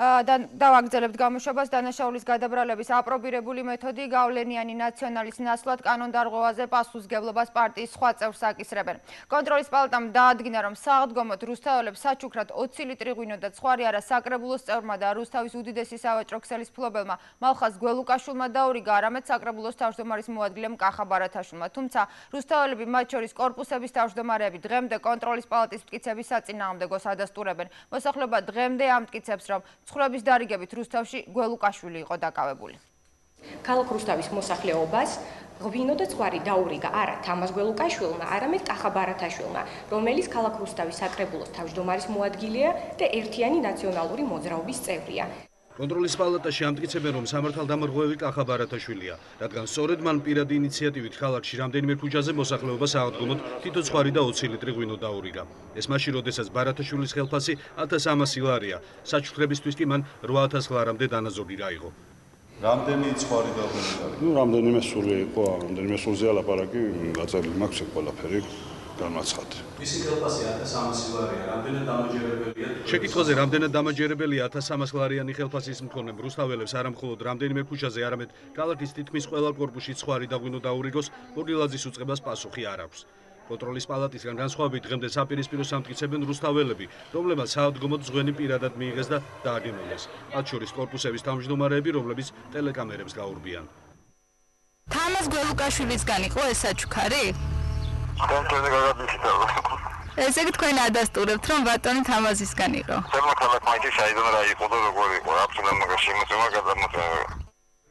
დავაგრძელებთ გამოშვებას დანაშაულის გადაბრალების აპრობირებული მეთოდი გავლენიანი ნაციონალის ნაცვლად კანონდარღვევაზე პასუხისგებლობას პარტიის სხვა წევრს აკისრებენ. კონტროლის პალატამ დაადგინა, რომ საღდგომოდ რუსთაველებს საჩუქრად 20 ლიტრი ღვინო და ცხარი არა საკრებულოს წევრმა და რუსთავის უდიდესი სავაჭრო ქსელის ფლობელმა მალხაზ გველუკაშვილმა დაურიგა არამედ საკრებულოს თავმჯდომარის მოადგილემ კახა ბარათაშვილმა. თუმცა რუსთაველები მათ შორის კორპუსების თავმჯდომარეები დღემდე კონტროლის პალატის მტკიცების საწინააღმდეგოს ადასტურებენ. მოსახლეობა დღემდე ამტკიცებს, რომ ცხრების დარიგებით რუსთავში გველუკაშვილი იყო დაკავებული. ქალაქ რუსთავის მოსახლეობას ღვინო და ცხვარი დაურიგა არა თამაზ გველუკაშვილმა, არამედ კახა ბარათაშვილმა, რომელიც ქალაქ რუსთავის საკრებულოს თავმჯდომარის მოადგილეა და ერთიანი ნაციონალური მოძრაობის წევრია. კონტროლის პალატაში ამტკიცებენ, რომ სამართალდამორღვევი კახა ბარათაშვილია, რადგან სწორედ მან პირადი ინიციატივით ქალაქში რამდენიმე ქუჩაზე მოსახლეობას აღდგომოდ თითო ცხვარი და 20 ლიტრი ღვინო დაურიგა. ეს მაშინ, როდესაც ბარათაშვილის ხელფასი 1300 ლარია, საჩუქრებისთვის კი მან 8000 ლარამდე დანაზოგი რაიღო. რამდენი ცხვარი და ღვინო დაურიგა? ნუ რამდენიმე სული იყო, რამდენიმე სულზეა ლაპარაკი, გაწეული მაქვს ყველაფერი. განმაცხადე. ისი ხელფასი 1300 ლარია, რამდენად დამაჯერებელია? შეკითხვაზე რამდენად დამაჯერებელია 1300 ლარიანი ხელფასის მქონე რუსთაველებს არამხოლოდ რამდენიმე ქუჩაზე, არამედ ქალაქის თითქმის ყველა კორპუსში ცხვარი დაგვინო დაურიგოს, მოგილაძის უწყებას პასუხი არ აქვს. კონტროლის პალატისგან განსხვავებით დღემდე საპირისპირო სამტკიცებენ რუსთაველები, რომლებმაც საავდგომოდ ზღვენი პირადად მიიღეს და დააგემოვნეს. მათ შორის კორპუსების თავმჯდომარეები, რომლებიც ტელეკამერებს გაურბიან. თამას გველუკაშვილისგან იყო ეს საჩუქარი? კონტროლი გაგაბიშდა. ესე იგი თქვენ ადასტურებთ რომ ბატონი თამაზისგან იყო. თემა ქალაქ მაიჩი შეიძლება რა იყო და როგორ იყო? აბსოლუტურად მაგაში მოსემა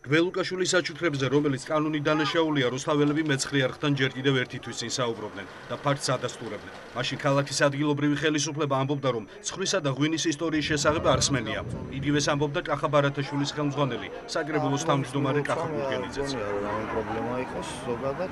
გადამოწერა. გველუკაშვილის საჩუქრებზე, რომელიც კანონი დანაშაულია, რუსთაველები მეცხრე არხთან ჯერ კიდევ ერთი თვის წინ საუბრობდნენ და ფაქტს ადასტურებდნენ. მაშინ ქალაქის ადგილობრივი ხელისუფლება ამბობდა, რომ ცხრისა და ღვინის ისტორიის შესახებ არსმენია. იგივეს ამბობდა კახა ბარათაშვილის ხელმძღვანელი, საკრებულოს თავმჯდომარე კახა გურგენიძეც. პრობლემა იყოს ზოგადად.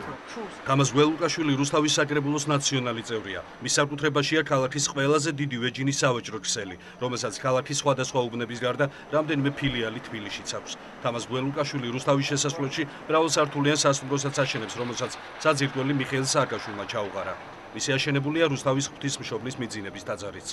გამას გველუკაშვილი რუსთავის საკრებულოს ნაციონალი წევრია. მის საკუთრებაშია ქალაქის ყველაზე დიდი ვეჯინის სავაჭრო ქსელი, რომელსაც ქალაქის სხვადასხვა უბნების გარდა რამდენიმე ფილიალი თბილისშიც აქვს. თამას გველუკა სააკაშვილი რუსთავის შესასვლელში მრავალსართულიან სასტუმროსაც აშენებს, რომელსაც საძირკველი მიხეილ სააკაშვილმა ჩაუყარა. მისი აშენებულია რუსთავის ღვთისმშობლის მიძინების ტაძარიც.